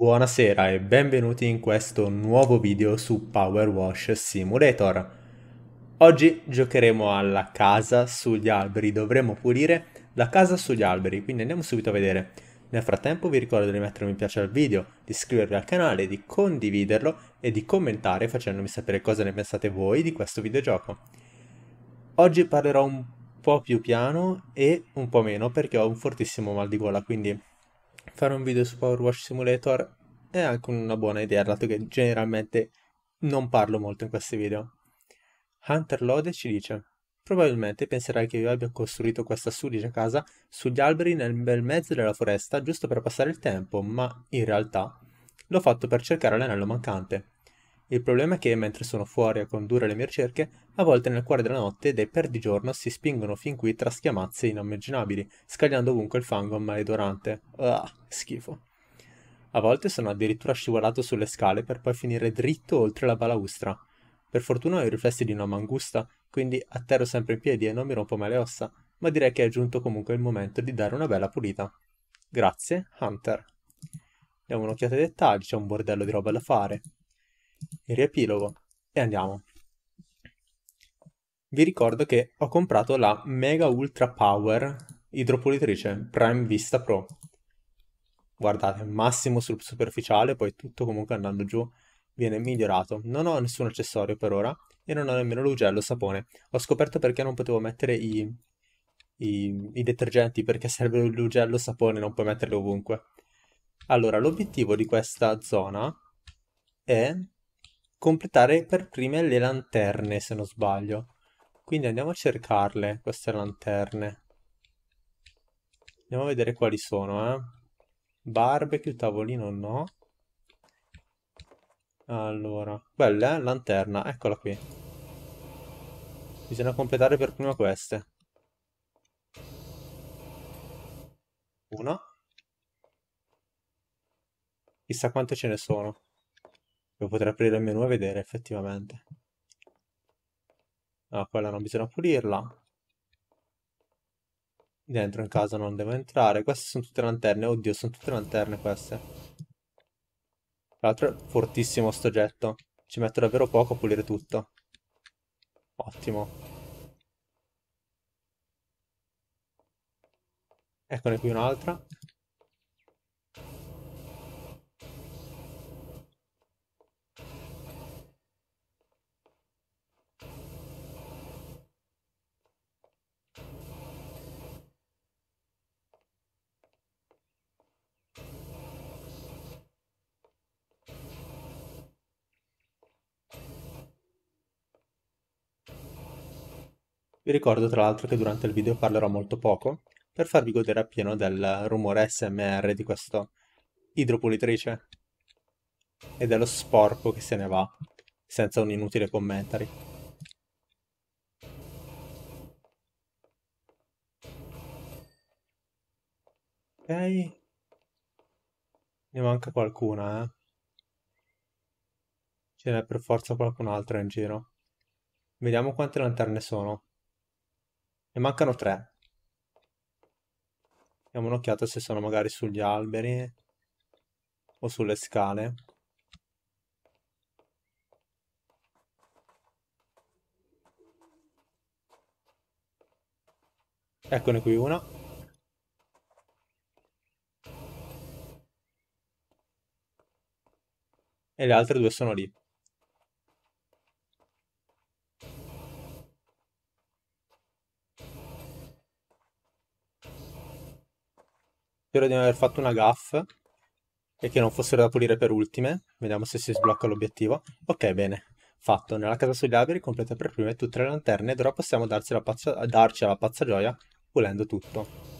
Buonasera e benvenuti in questo nuovo video su Power Wash Simulator. Oggi giocheremo alla casa sugli alberi, dovremo pulire la casa sugli alberi, quindi andiamo subito a vedere. Nel frattempo vi ricordo di mettere un mi piace al video, di iscrivervi al canale, di condividerlo e di commentare facendomi sapere cosa ne pensate voi di questo videogioco. Oggi parlerò un po' più piano e un po' meno perché ho un fortissimo mal di gola, quindi fare un video su Power Wash Simulator è anche una buona idea, dato che generalmente non parlo molto in questi video. Hunter Lode ci dice Probabilmente penserai che io abbia costruito questa sudicia casa sugli alberi nel bel mezzo della foresta giusto per passare il tempo, ma in realtà l'ho fatto per cercare l'anello mancante. Il problema è che mentre sono fuori a condurre le mie ricerche, a volte nel cuore della notte dei perdigiorno si spingono fin qui tra schiamazze inimmaginabili, scagliando ovunque il fango maleodorante. Ah, schifo. A volte sono addirittura scivolato sulle scale per poi finire dritto oltre la balaustra. Per fortuna ho i riflessi di una mangusta, quindi atterro sempre in piedi e non mi rompo mai le ossa, ma direi che è giunto comunque il momento di dare una bella pulita. Grazie, Hunter. Diamo un'occhiata ai dettagli, c'è un bordello di roba da fare riepilogo e andiamo. Vi ricordo che ho comprato la Mega Ultra Power idropulitrice Prime Vista Pro. Guardate, massimo sul superficiale, poi tutto comunque andando giù viene migliorato. Non ho nessun accessorio per ora e non ho nemmeno l'ugello sapone. Ho scoperto perché non potevo mettere i, i, i detergenti, perché serve l'ugello sapone, non puoi metterli ovunque. Allora, l'obiettivo di questa zona è completare per prime le lanterne, se non sbaglio. Quindi andiamo a cercarle, queste lanterne. Andiamo a vedere quali sono, eh. Barbecue, tavolino no. Allora, quella, eh? Lanterna, eccola qui. Bisogna completare per prima queste. Una. Chissà quante ce ne sono. Io potrei aprire il menu e vedere effettivamente. No, quella non bisogna pulirla. Dentro in casa non devo entrare. Queste sono tutte lanterne. Oddio, sono tutte lanterne queste. Tra l'altro è fortissimo sto oggetto. Ci metto davvero poco a pulire tutto. Ottimo. Eccone qui un'altra. Vi ricordo tra l'altro che durante il video parlerò molto poco, per farvi godere appieno del rumore SMR di questo idropulitrice e dello sporco che se ne va, senza un inutile commentary. Ok. Ne manca qualcuna, eh. Ce n'è per forza qualcun altro in giro. Vediamo quante lanterne sono. Ne mancano tre. Diamo un'occhiata se sono magari sugli alberi o sulle scale. Eccone qui una. E le altre due sono lì. Spero di non aver fatto una gaff e che non fossero da pulire per ultime. Vediamo se si sblocca l'obiettivo. Ok, bene. Fatto. Nella casa sugli alberi completa per prime tutte le lanterne ed ora possiamo darci la pazza, darci la pazza gioia pulendo tutto.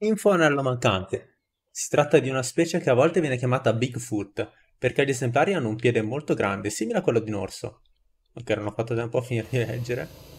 Info anello mancante. Si tratta di una specie che a volte viene chiamata Bigfoot, perché gli esemplari hanno un piede molto grande, simile a quello di un orso. Ok, non ho fatto tempo a finire di leggere.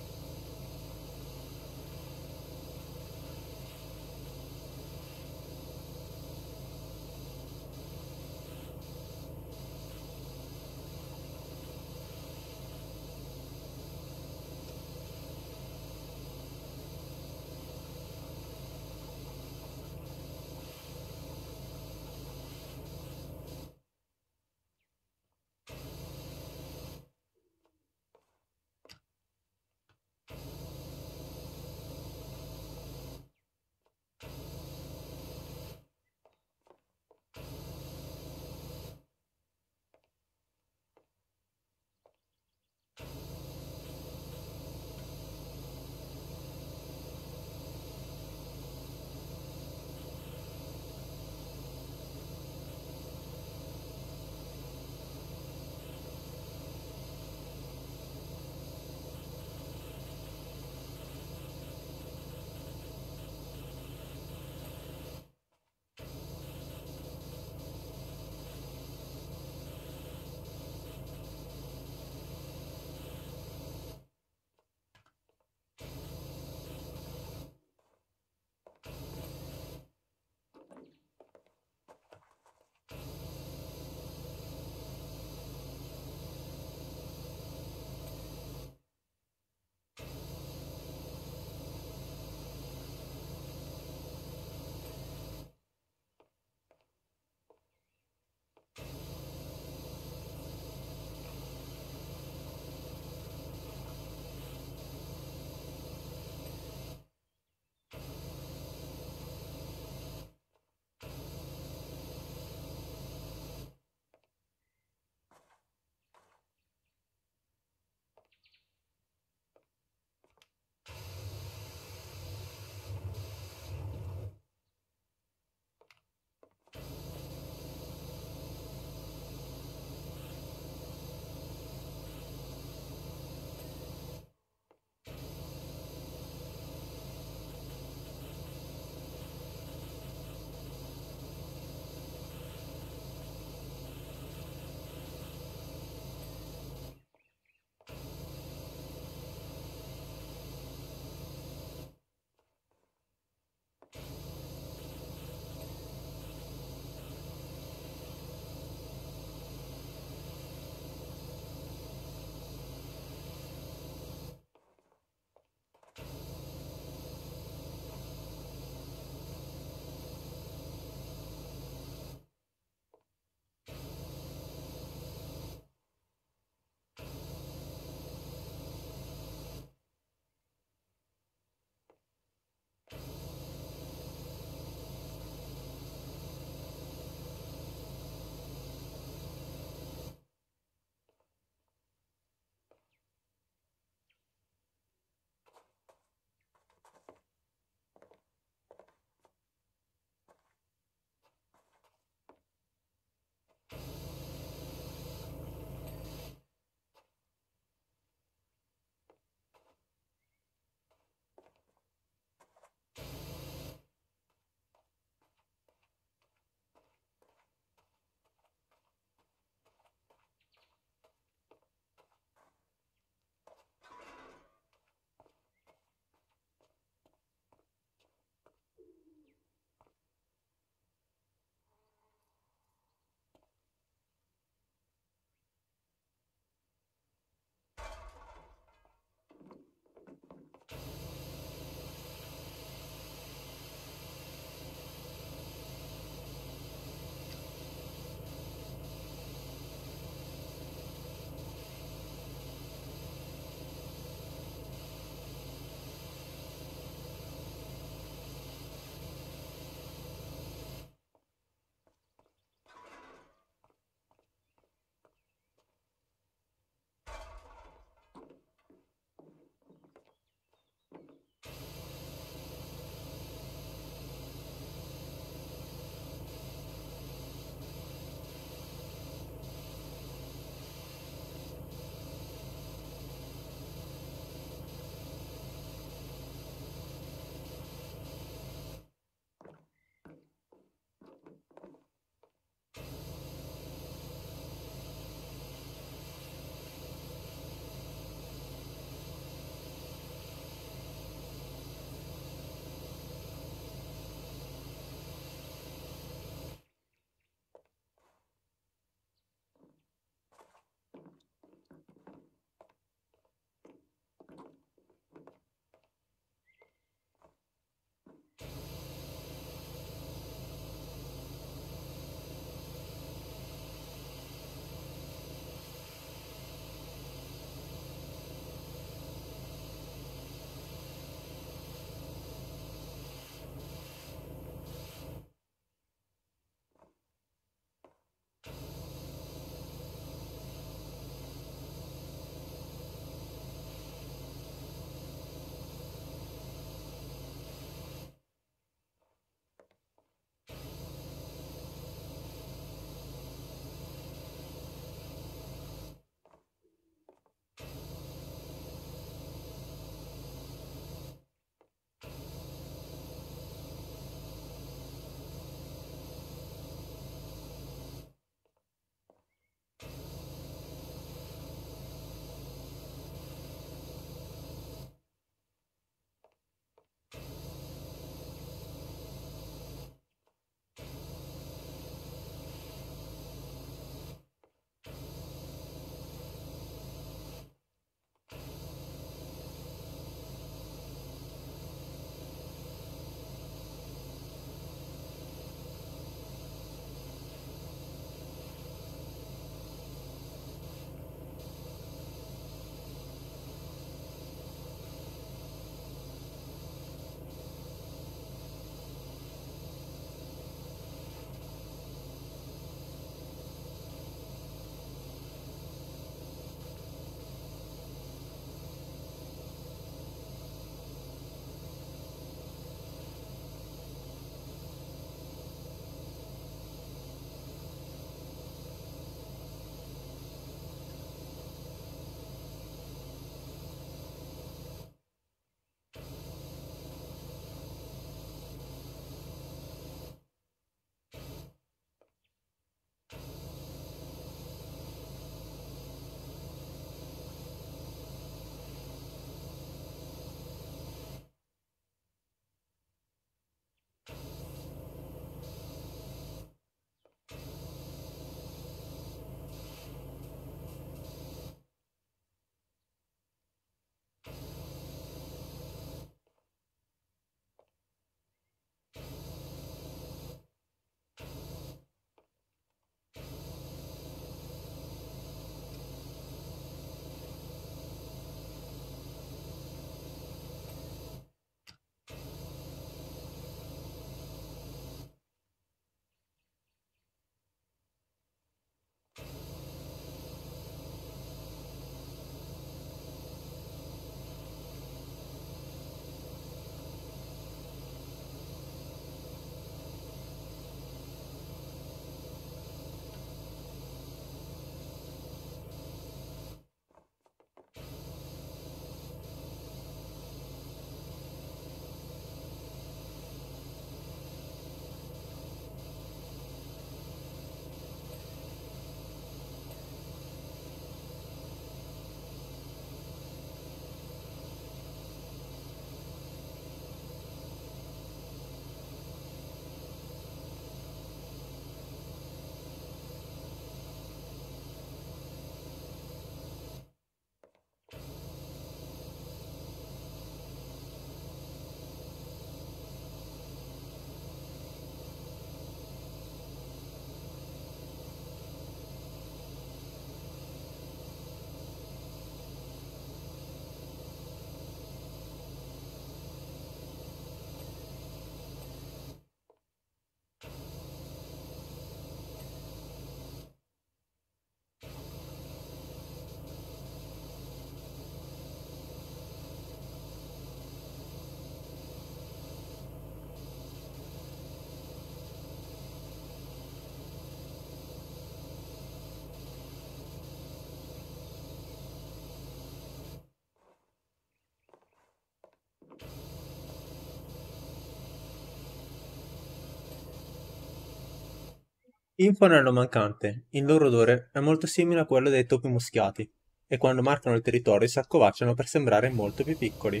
Info anello mancante. Il loro odore è molto simile a quello dei topi muschiati e quando marcano il territorio si accovacciano per sembrare molto più piccoli.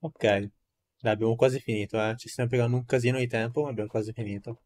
Ok, dai, abbiamo quasi finito, eh. Ci stiamo piegando un casino di tempo, ma abbiamo quasi finito.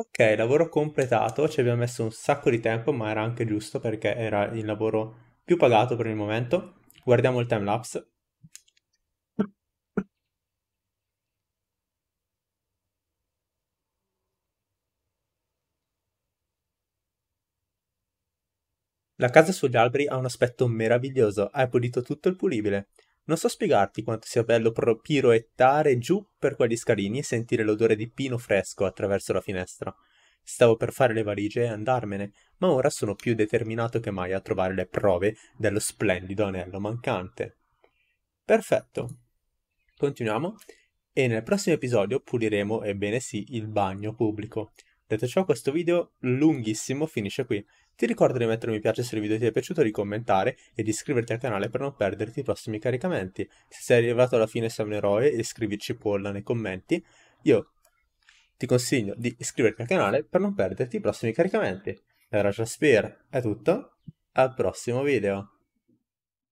Ok, lavoro completato, ci abbiamo messo un sacco di tempo, ma era anche giusto perché era il lavoro più pagato per il momento. Guardiamo il timelapse. La casa sugli alberi ha un aspetto meraviglioso, hai pulito tutto il pulibile. Non so spiegarti quanto sia bello pro- piroettare giù per quegli scalini e sentire l'odore di pino fresco attraverso la finestra. Stavo per fare le valigie e andarmene, ma ora sono più determinato che mai a trovare le prove dello splendido anello mancante. Perfetto. Continuiamo e nel prossimo episodio puliremo, ebbene sì, il bagno pubblico. Detto ciò, questo video lunghissimo finisce qui. Ti ricordo di mettere mi piace se il video ti è piaciuto, di commentare e di iscriverti al canale per non perderti i prossimi caricamenti. Se sei arrivato alla fine sei un eroe e scrivici polla nei commenti. Io ti consiglio di iscriverti al canale per non perderti i prossimi caricamenti. Da Raja Spear è tutto, al prossimo video.